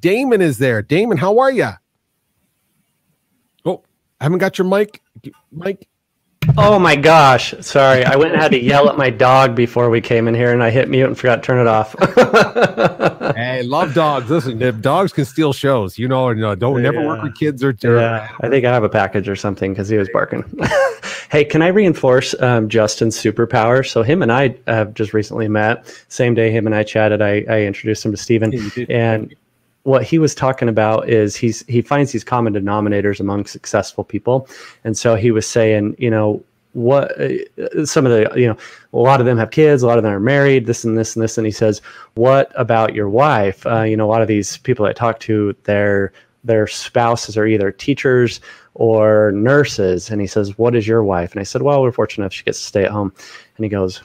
Damon is there. Damon, how are you? Oh, I haven't got your mic. Mike. Oh my gosh. Sorry. I went and had to yell at my dog before we came in here and I hit mute and forgot to turn it off. hey, love dogs. Listen, if dogs can steal shows, you know, no, don't yeah. never work with kids or, or Yeah, I think I have a package or something because he was barking. hey, can I reinforce um, Justin's superpower? So him and I have just recently met. Same day him and I chatted, I, I introduced him to Stephen. Yeah, and what he was talking about is he's he finds these common denominators among successful people. And so he was saying you know what uh, some of the you know a lot of them have kids a lot of them are married this and this and this. And he says what about your wife? Uh, you know a lot of these people i talk to their their spouses are either teachers or nurses. And he says what is your wife? And i said well we're fortunate enough she gets to stay at home. And he goes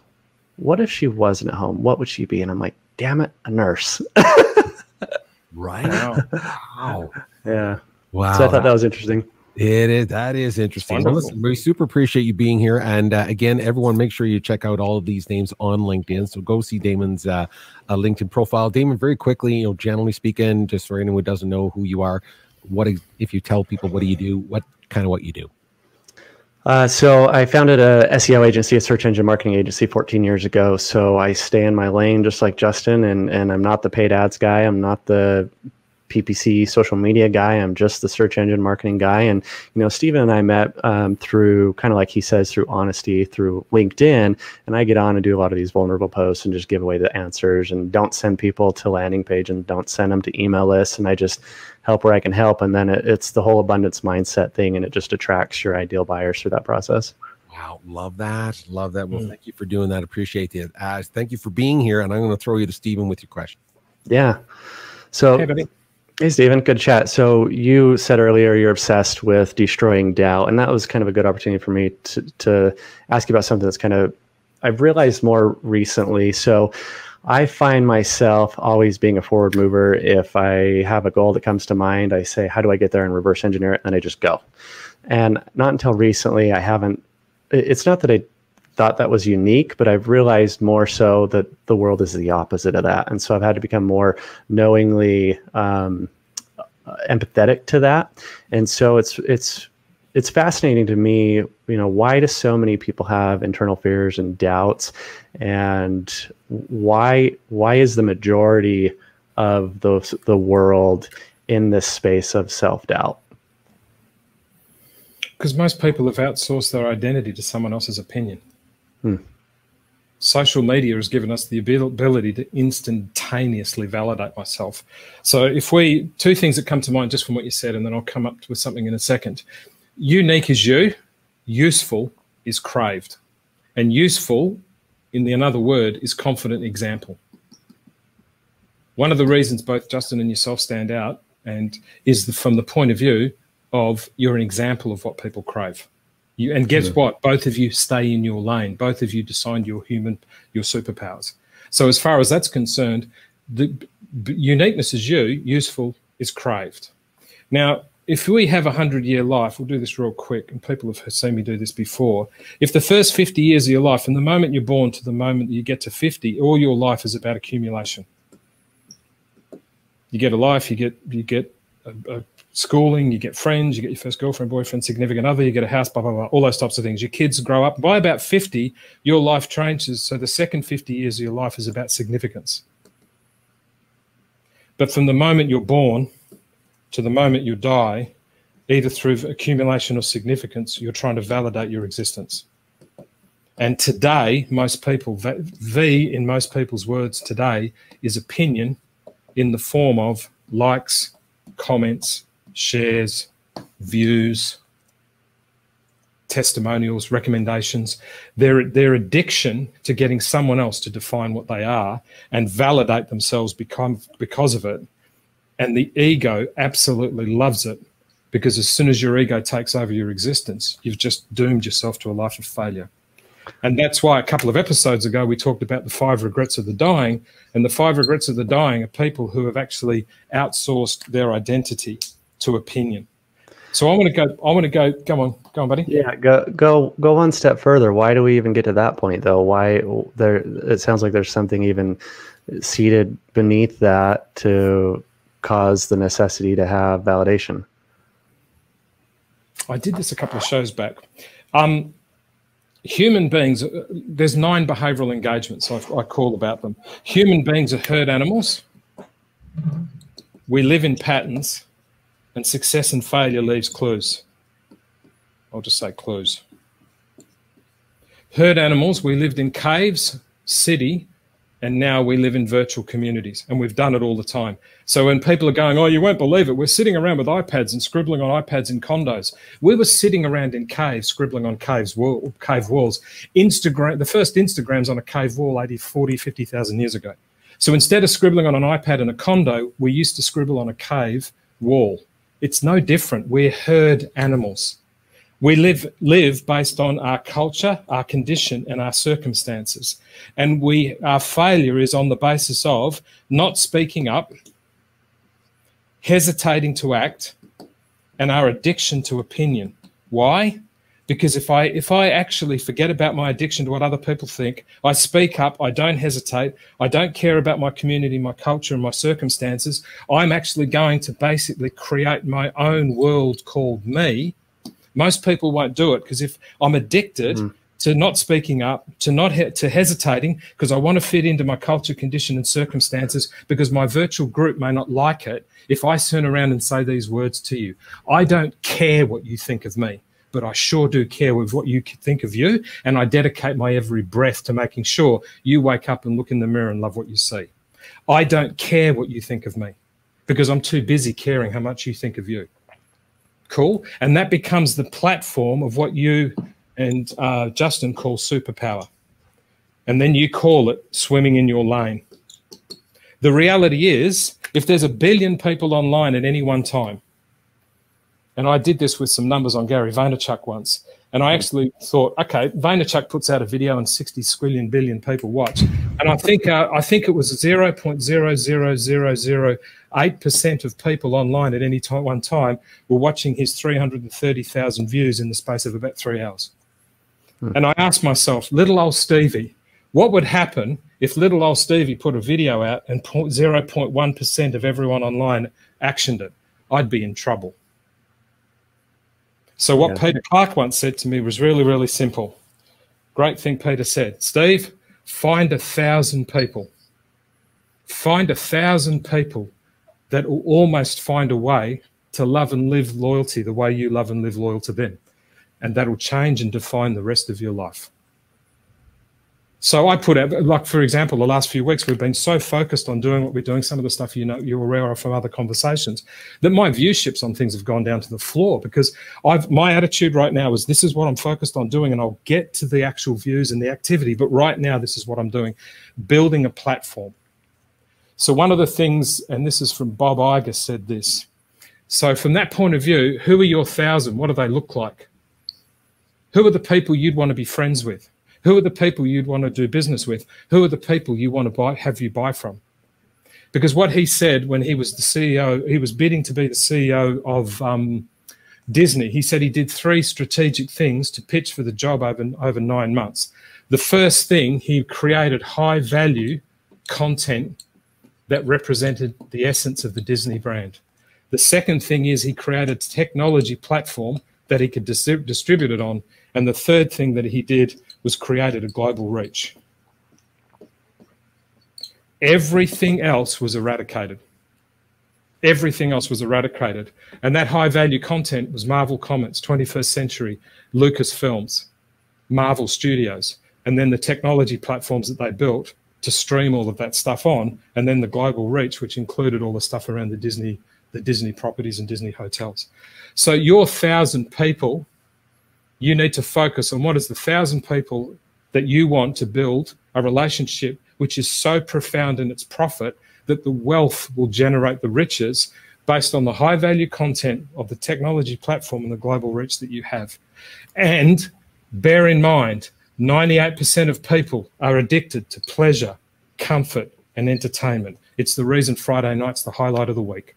what if she wasn't at home? What would she be? And i'm like damn it a nurse Right. Wow. yeah. Wow. So I thought that was interesting. It is. That is interesting. Well, listen, we super appreciate you being here. And uh, again, everyone, make sure you check out all of these names on LinkedIn. So go see Damon's uh, uh, LinkedIn profile. Damon, very quickly, you know, generally speaking, just for anyone who doesn't know who you are, what if you tell people what do you do? What kind of what you do? Uh, so I founded a SEO agency, a search engine marketing agency 14 years ago. So I stay in my lane just like Justin and, and I'm not the paid ads guy. I'm not the PPC social media guy. I'm just the search engine marketing guy. And, you know, Stephen and I met um, through kind of like he says, through honesty, through LinkedIn. And I get on and do a lot of these vulnerable posts and just give away the answers and don't send people to landing page and don't send them to email lists. And I just help where I can help. And then it, it's the whole abundance mindset thing and it just attracts your ideal buyers through that process. Wow, love that. Love that. Well, mm. thank you for doing that. Appreciate it. Uh, thank you for being here. And I'm going to throw you to Stephen with your question. Yeah. So, hey, Hey, Stephen, good chat. So you said earlier you're obsessed with destroying doubt, and that was kind of a good opportunity for me to, to ask you about something that's kind of I've realized more recently. So I find myself always being a forward mover. If I have a goal that comes to mind, I say, how do I get there and reverse engineer it? And I just go. And not until recently, I haven't, it's not that I thought that was unique, but I've realized more so that the world is the opposite of that. And so I've had to become more knowingly um, empathetic to that. And so it's, it's, it's fascinating to me, you know, why do so many people have internal fears and doubts, and why why is the majority of the the world in this space of self doubt? Because most people have outsourced their identity to someone else's opinion. Hmm. Social media has given us the ability to instantaneously validate myself. So, if we, two things that come to mind just from what you said, and then I'll come up with something in a second. Unique is you, useful is craved. And useful, in the another word, is confident example. One of the reasons both Justin and yourself stand out and is the, from the point of view of you're an example of what people crave. You, and guess yeah. what? Both of you stay in your lane. Both of you decide your human, your superpowers. So as far as that's concerned, the uniqueness is you, useful is craved. Now, if we have a hundred year life, we'll do this real quick, and people have seen me do this before. If the first 50 years of your life, from the moment you're born to the moment that you get to 50, all your life is about accumulation. You get a life, you get you get a, a schooling, you get friends, you get your first girlfriend, boyfriend, significant other, you get a house, blah, blah, blah, all those types of things. Your kids grow up. By about 50, your life changes. So the second 50 years of your life is about significance. But from the moment you're born to the moment you die, either through accumulation or significance, you're trying to validate your existence. And today, most people, V in most people's words today is opinion in the form of likes, comments, shares, views, testimonials, recommendations, their, their addiction to getting someone else to define what they are and validate themselves become, because of it. And the ego absolutely loves it because as soon as your ego takes over your existence, you've just doomed yourself to a life of failure. And that's why a couple of episodes ago we talked about the five regrets of the dying. And the five regrets of the dying are people who have actually outsourced their identity to opinion. So I want to go. I want to go. Come on, go on, buddy. Yeah, go go go one step further. Why do we even get to that point, though? Why there? It sounds like there's something even seated beneath that to cause the necessity to have validation? I did this a couple of shows back. Um, human beings, uh, there's nine behavioral engagements I, I call about them. Human beings are herd animals. We live in patterns, and success and failure leaves clues. I'll just say clues. Herd animals, we lived in caves, city, and now we live in virtual communities, and we've done it all the time. So when people are going, oh, you won't believe it, we're sitting around with iPads and scribbling on iPads in condos. We were sitting around in caves, scribbling on caves wall, cave walls. Instagram, the first Instagrams on a cave wall 80, 40, 50,000 years ago. So instead of scribbling on an iPad in a condo, we used to scribble on a cave wall. It's no different. We're herd animals. We live, live based on our culture, our condition, and our circumstances. And we, our failure is on the basis of not speaking up, hesitating to act, and our addiction to opinion. Why? Because if I if I actually forget about my addiction to what other people think, I speak up, I don't hesitate, I don't care about my community, my culture, and my circumstances, I'm actually going to basically create my own world called me most people won't do it because if I'm addicted mm. to not speaking up, to not he- to hesitating because I want to fit into my culture, condition, and circumstances because my virtual group may not like it. If I turn around and say these words to you, I don't care what you think of me but I sure do care with what you think of you. And I dedicate my every breath to making sure you wake up and look in the mirror and love what you see. I don't care what you think of me because I'm too busy caring how much you think of you. Cool. And that becomes the platform of what you and uh, Justin call superpower. And then you call it swimming in your lane. The reality is, if there's a billion people online at any one time, and I did this with some numbers on Gary Vaynerchuk once, and I actually thought, okay, Vaynerchuk puts out a video and 60 squillion billion people watch. And I think uh, I think it was 0.00008% of people online at any time, one time were watching his 330,000 views in the space of about three hours. Hmm. And I asked myself, little old Stevie, what would happen if little old Stevie put a video out and 0.1% of everyone online actioned it? I'd be in trouble. So what yeah. Peter Clark once said to me was really, really simple. Great thing Peter said. Steve, find a thousand people. Find a thousand people that will almost find a way to love and live loyalty the way you love and live loyal to them. And that'll change and define the rest of your life. So I put out, like for example, the last few weeks we've been so focused on doing what we're doing, some of the stuff you know you're aware of from other conversations, that my viewships on things have gone down to the floor because I've my attitude right now is this is what I'm focused on doing, and I'll get to the actual views and the activity. But right now, this is what I'm doing, building a platform. So one of the things, and this is from Bob Iger, said this. So from that point of view, who are your thousand? What do they look like? Who are the people you'd want to be friends with? Who are the people you'd want to do business with? Who are the people you want to buy, have you buy from? Because what he said when he was the CEO, he was bidding to be the CEO of um, Disney. He said he did three strategic things to pitch for the job over, over nine months. The first thing, he created high value content that represented the essence of the Disney brand. The second thing is he created a technology platform that he could dis distribute it on. And the third thing that he did was created a global reach. Everything else was eradicated. Everything else was eradicated. And that high value content was Marvel Comics, 21st Century, Lucasfilms, Marvel Studios, and then the technology platforms that they built to stream all of that stuff on, and then the global reach, which included all the stuff around the Disney, the Disney properties and Disney hotels. So your thousand people you need to focus on what is the thousand people that you want to build a relationship which is so profound in its profit that the wealth will generate the riches based on the high value content of the technology platform and the global reach that you have. And bear in mind, 98% of people are addicted to pleasure, comfort, and entertainment. It's the reason Friday night's the highlight of the week.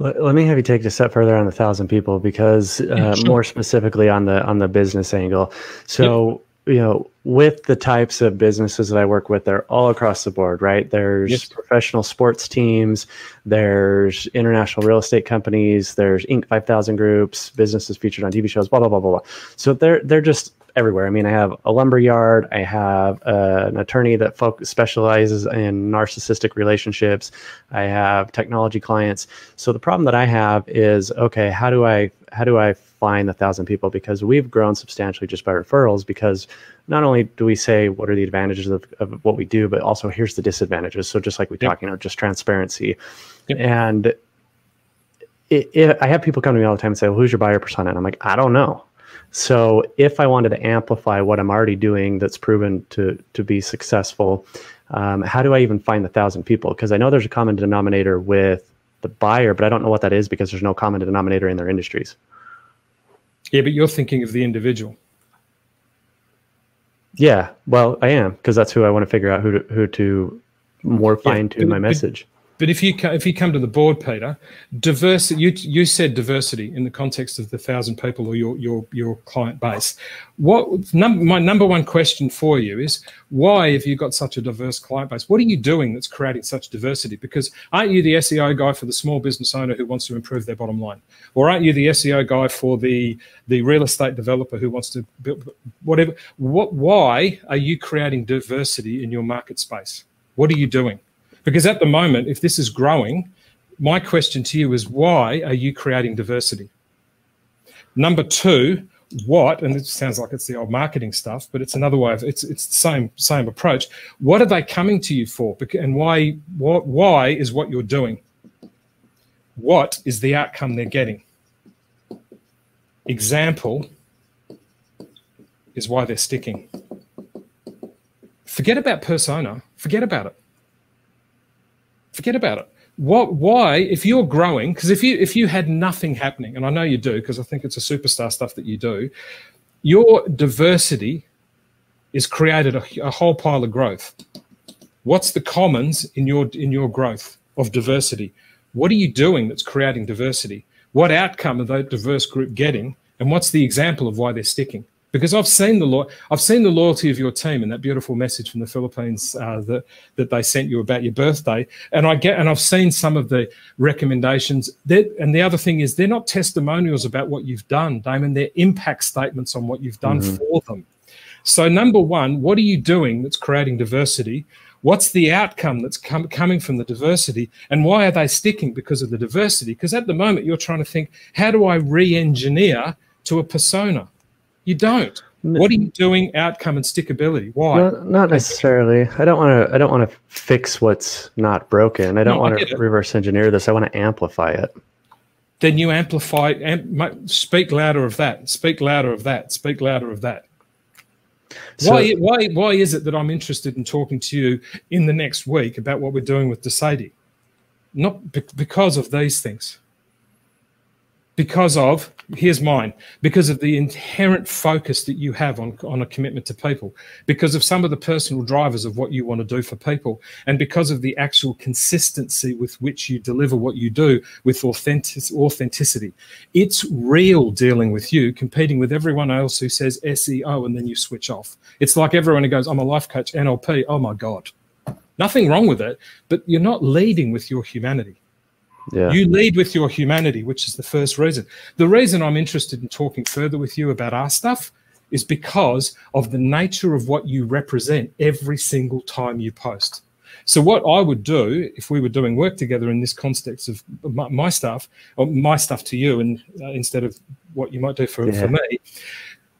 Let me have you take it a step further on the thousand people because uh, yeah, sure. more specifically on the on the business angle. So you know, with the types of businesses that I work with, they're all across the board, right? There's yes. professional sports teams, there's international real estate companies, there's Inc. 5000 groups, businesses featured on TV shows, blah, blah, blah, blah, blah. So they're, they're just everywhere. I mean, I have a lumber yard, I have uh, an attorney that focus, specializes in narcissistic relationships, I have technology clients. So the problem that I have is, okay, how do I, how do I find a thousand people because we've grown substantially just by referrals because not only do we say what are the advantages of, of what we do but also here's the disadvantages so just like we yep. talk you know just transparency yep. and it, it, i have people come to me all the time and say well who's your buyer persona and i'm like i don't know so if i wanted to amplify what i'm already doing that's proven to to be successful um, how do i even find the thousand people because i know there's a common denominator with the buyer but i don't know what that is because there's no common denominator in their industries yeah, but you're thinking of the individual. Yeah, well, I am because that's who I want to figure out who to who to more fine tune yeah, my message. But if you if you come to the board, Peter, diversity. You you said diversity in the context of the thousand people or your your your client base. What num, my number one question for you is why have you got such a diverse client base? What are you doing that's creating such diversity? Because aren't you the SEO guy for the small business owner who wants to improve their bottom line, or aren't you the SEO guy for the the real estate developer who wants to build whatever? What why are you creating diversity in your market space? What are you doing? Because at the moment, if this is growing, my question to you is why are you creating diversity? Number two, what and it sounds like it's the old marketing stuff but it's another way of it's it's the same same approach. What are they coming to you for? And why what why is what you're doing? What is the outcome they're getting? Example is why they're sticking. Forget about persona. Forget about it forget about it. What, why, if you're growing, because if you if you had nothing happening, and I know you do, because I think it's a superstar stuff that you do, your diversity is created a, a whole pile of growth. What's the commons in your in your growth of diversity? What are you doing that's creating diversity? What outcome are that diverse group getting? And what's the example of why they're sticking? Because I've seen the lo- I've seen the loyalty of your team and that beautiful message from the Philippines uh, that that they sent you about your birthday, and I get and I've seen some of the recommendations. That and the other thing is they're not testimonials about what you've done, Damon. They're impact statements on what you've done mm-hmm. for them. So number one, what are you doing that's creating diversity? What's the outcome that's com- coming from the diversity, and why are they sticking because of the diversity? Because at the moment you're trying to think, how do I re-engineer to a persona? You don't. What are you doing? Outcome and stickability. Why? Not, not necessarily. I don't want to. I don't want to fix what's not broken. I don't no, want to reverse engineer this. I want to amplify it. Then you amplify. Amp, speak louder of that. Speak louder of that. Speak louder of that. So, why? Why? Why is it that I'm interested in talking to you in the next week about what we're doing with De Sede? Not be- because of these things because of here's mine because of the inherent focus that you have on, on a commitment to people because of some of the personal drivers of what you want to do for people and because of the actual consistency with which you deliver what you do with authentic, authenticity. It's real dealing with you competing with everyone else who says seo and then you switch off. It's like everyone who goes i'm a life coach nlp oh my god. Nothing wrong with it but you're not leading with your humanity yeah. You lead with your humanity, which is the first reason. The reason I'm interested in talking further with you about our stuff is because of the nature of what you represent every single time you post. So, what I would do if we were doing work together in this context of my, my stuff, or my stuff to you, and uh, instead of what you might do for, yeah. for me,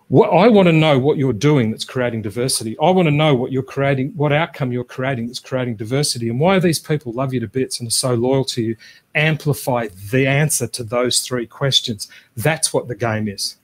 what I want to know what you're doing that's creating diversity. I want to know what you're creating, what outcome you're creating that's creating diversity, and why these people love you to bits and are so loyal to you. Amplify the answer to those three questions. That's what the game is.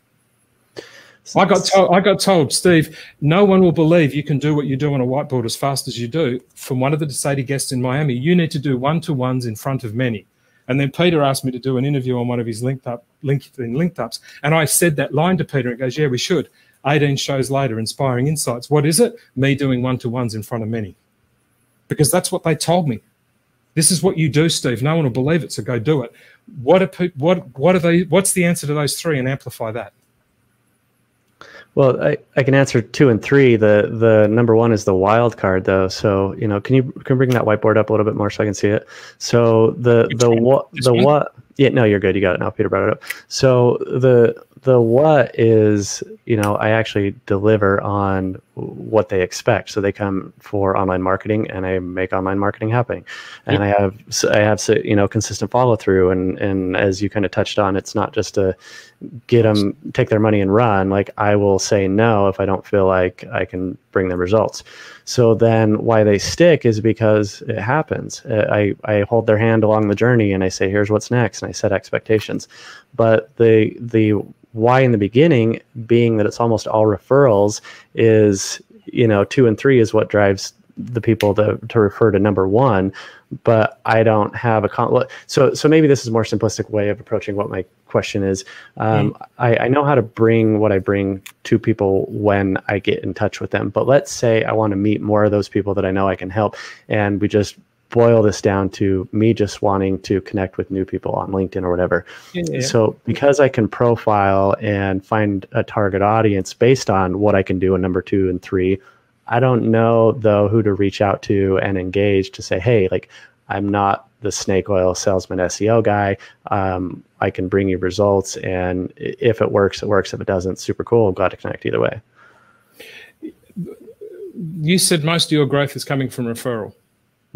I got told, I got told, Steve, no one will believe you can do what you do on a whiteboard as fast as you do. From one of the De Sede guests in Miami, you need to do one to ones in front of many. And then Peter asked me to do an interview on one of his linked up LinkedIn linked ups. And I said that line to Peter and goes, Yeah, we should. 18 shows later, inspiring insights. What is it? Me doing one to ones in front of many. Because that's what they told me. This is what you do, Steve. No one will believe it, so go do it. What are what what are they? What's the answer to those three, and amplify that? Well, I, I can answer two and three. The the number one is the wild card though. So, you know, can you can you bring that whiteboard up a little bit more so I can see it? So the the what the what yeah, no, you're good. You got it now. Peter brought it up. So the the what is you know i actually deliver on what they expect. So they come for online marketing and i make online marketing happen. And i have i have you know consistent follow through and and as you kind of touched on it's not just to get them take their money and run. Like i will say no if i don't feel like i can bring them results. So then why they stick is because it happens. Uh, I i hold their hand along the journey and i say here's what's next. And i set expectations. But the the why in the beginning, being that it's almost all referrals, is you know two and three is what drives the people to, to refer to number one but i don't have a con so so maybe this is a more simplistic way of approaching what my question is um, mm. I, I know how to bring what i bring to people when i get in touch with them but let's say i want to meet more of those people that i know i can help and we just boil this down to me just wanting to connect with new people on LinkedIn or whatever. Yeah. So because I can profile and find a target audience based on what I can do in number two and three, I don't know though who to reach out to and engage to say, hey, like I'm not the snake oil salesman SEO guy. Um, I can bring you results, and if it works, it works. If it doesn't, super cool. I'm glad to connect either way. You said most of your growth is coming from referral.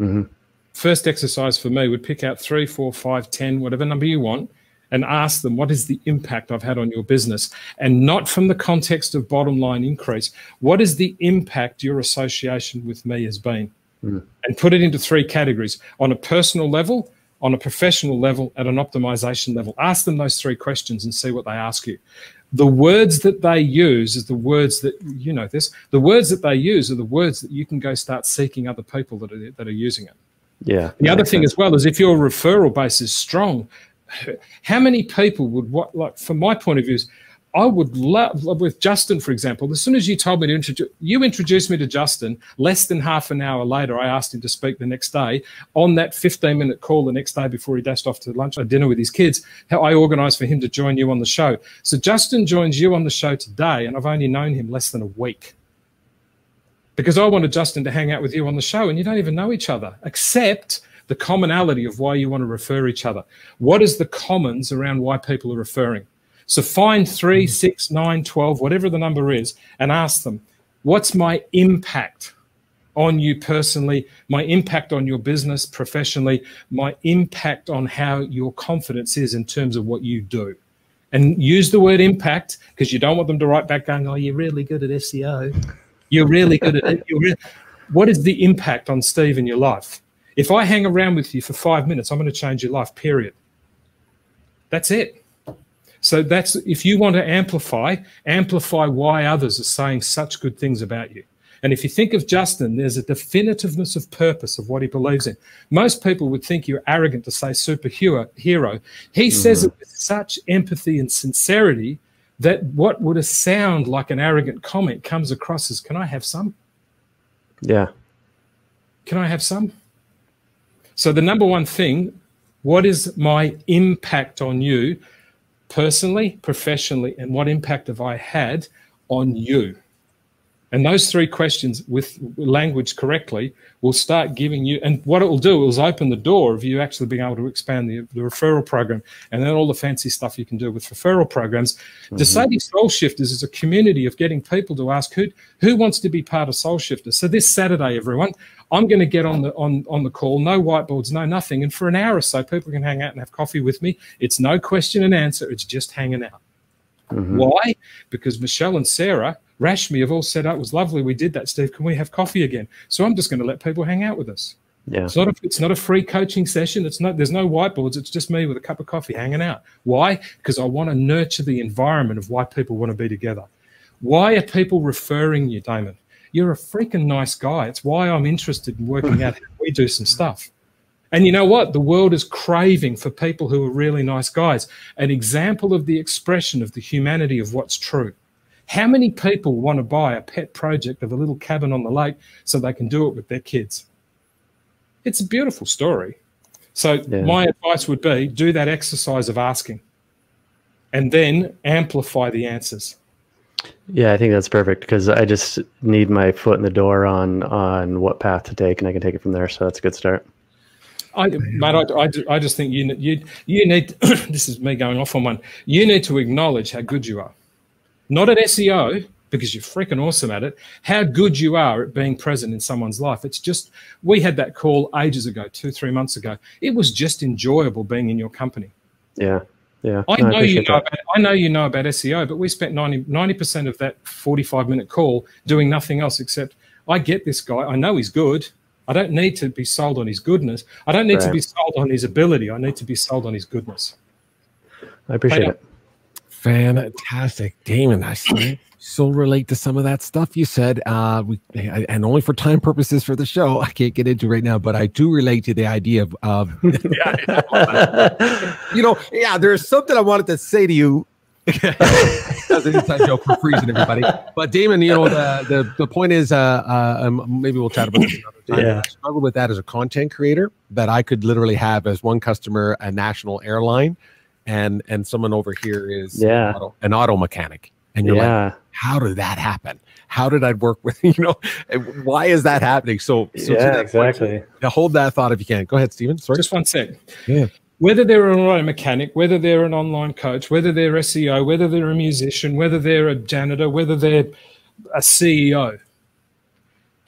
Mm-hmm first exercise for me would pick out three, four, five, ten, whatever number you want, and ask them what is the impact I've had on your business, and not from the context of bottom line increase. What is the impact your association with me has been? Mm. And put it into three categories on a personal level, on a professional level, at an optimization level. Ask them those three questions and see what they ask you. The words that they use is the words that you know this. The words that they use are the words that you can go start seeking other people that are that are using it. Yeah. The other thing sense. as well is if your referral base is strong, how many people would what like from my point of view is I would love with Justin, for example, as soon as you told me to introduce you introduced me to Justin, less than half an hour later, I asked him to speak the next day on that 15 minute call the next day before he dashed off to lunch or dinner with his kids. How I organized for him to join you on the show. So Justin joins you on the show today, and I've only known him less than a week because I wanted Justin to hang out with you on the show and you don't even know each other, except the commonality of why you want to refer each other. What is the commons around why people are referring? So find three, mm. six, nine, 12, whatever the number is, and ask them, what's my impact on you personally, my impact on your business professionally, my impact on how your confidence is in terms of what you do? And use the word impact because you don't want them to write back going, oh, you're really good at SEO. You're really good at it. What is the impact on Steve in your life? If I hang around with you for five minutes, I'm going to change your life, period. That's it. So that's if you want to amplify, amplify why others are saying such good things about you. And if you think of Justin, there's a definitiveness of purpose of what he believes in. Most people would think you're arrogant to say superhero. Hero. He mm-hmm. says it with such empathy and sincerity that what would have sound like an arrogant comment comes across as, Can I have some? Yeah. Can I have some? So, the number one thing, what is my impact on you personally, professionally, and what impact have I had on you? And those three questions with language correctly will start giving you, and what it will do is open the door of you actually being able to expand the, the referral program and then all the fancy stuff you can do with referral programs. Mm-hmm. Deciding Soul Shifters is a community of getting people to ask who, who wants to be part of Soul Shifters. So this Saturday, everyone, I'm going to get on the on, on the call, no whiteboards, no nothing. And for an hour or so, people can hang out and have coffee with me. It's no question and answer, it's just hanging out. Mm-hmm. Why? Because Michelle and Sarah Rashmi have all said, oh, it was lovely. We did that, Steve. Can we have coffee again? So I'm just going to let people hang out with us. Yeah. It's not a, it's not a free coaching session. It's not there's no whiteboards. It's just me with a cup of coffee hanging out. Why? Because I want to nurture the environment of why people want to be together. Why are people referring you, Damon? You're a freaking nice guy. It's why I'm interested in working out how we do some stuff. And you know what? The world is craving for people who are really nice guys. An example of the expression of the humanity of what's true. How many people want to buy a pet project of a little cabin on the lake so they can do it with their kids? It's a beautiful story. So, yeah. my advice would be do that exercise of asking and then amplify the answers. Yeah, I think that's perfect because I just need my foot in the door on on what path to take, and I can take it from there. So that's a good start. I, mate, I, I, I just think you you you need. this is me going off on one. You need to acknowledge how good you are, not at SEO because you're freaking awesome at it. How good you are at being present in someone's life. It's just we had that call ages ago, two three months ago. It was just enjoyable being in your company. Yeah. Yeah, I know you know. About, I know you know about SEO, but we spent 90 percent of that forty-five minute call doing nothing else except I get this guy. I know he's good. I don't need to be sold on his goodness. I don't need right. to be sold on his ability. I need to be sold on his goodness. I appreciate it. Fantastic, Damon. I see so relate to some of that stuff you said. Uh, we and only for time purposes for the show, I can't get into right now, but I do relate to the idea of, of you know, yeah. There's something I wanted to say to you. That's an inside joke for freezing everybody. But Damon, you know, the the, the point is, uh, uh, um, maybe we'll chat about this another time. Yeah. I struggle with that as a content creator that I could literally have as one customer a national airline, and and someone over here is yeah an auto, an auto mechanic and you're yeah. like, how did that happen? How did I work with, you know, why is that happening? So, so yeah, exactly. Point, hold that thought if you can. Go ahead, Stephen. Sorry. Just one sec. Yeah. Whether they're an auto mechanic, whether they're an online coach, whether they're SEO, whether they're a musician, whether they're a janitor, whether they're a CEO,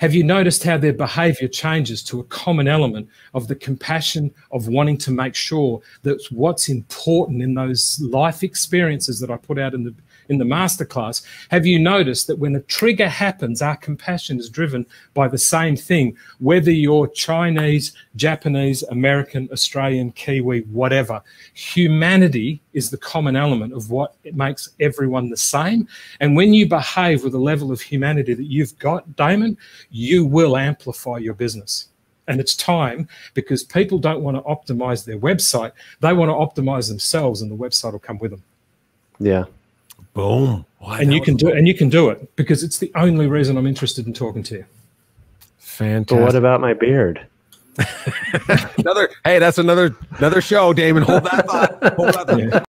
have you noticed how their behavior changes to a common element of the compassion of wanting to make sure that what's important in those life experiences that I put out in the in the masterclass, have you noticed that when a trigger happens, our compassion is driven by the same thing, whether you're Chinese, Japanese, American, Australian, Kiwi, whatever. Humanity is the common element of what makes everyone the same. And when you behave with a level of humanity that you've got, Damon, you will amplify your business and it's time because people don't want to optimize their website they want to optimize themselves and the website will come with them yeah Boom. and you can do it, and you can do it because it's the only reason I'm interested in talking to you. Fantastic. But what about my beard? another hey, that's another another show, Damon. Hold that thought. Hold that thought. Yeah.